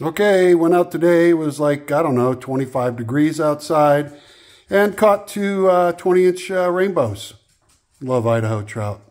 Okay, went out today. It was like, I don't know, 25 degrees outside and caught two uh, 20 inch uh, rainbows. Love Idaho trout.